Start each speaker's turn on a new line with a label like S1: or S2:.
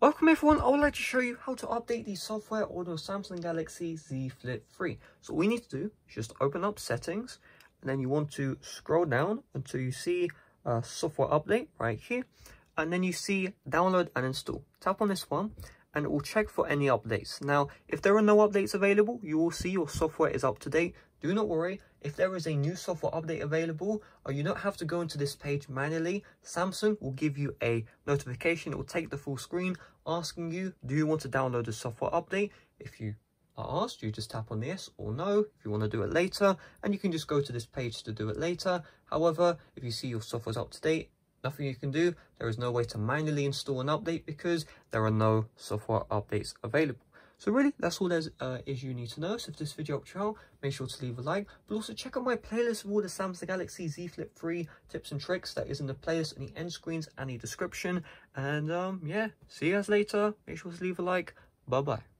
S1: Welcome everyone, I would like to show you how to update the software on your Samsung Galaxy Z Flip 3. So all we need to do is just open up settings and then you want to scroll down until you see uh, software update right here and then you see download and install. Tap on this one and it will check for any updates. Now, if there are no updates available, you will see your software is up to date. Do not worry, if there is a new software update available, or you don't have to go into this page manually, Samsung will give you a notification. It will take the full screen asking you, do you want to download a software update? If you are asked, you just tap on yes or no if you want to do it later, and you can just go to this page to do it later. However, if you see your software is up to date, nothing you can do. There is no way to manually install an update because there are no software updates available. So really, that's all there uh, is you need to know. So if this video helped you out, make sure to leave a like. But also check out my playlist of all the Samsung Galaxy Z Flip 3 tips and tricks. That is in the playlist in the end screens and the description. And um, yeah, see you guys later. Make sure to leave a like. Bye-bye.